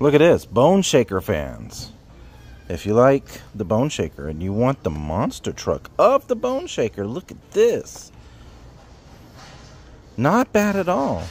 Look at this, Bone Shaker fans. If you like the Bone Shaker and you want the monster truck of the Bone Shaker, look at this. Not bad at all.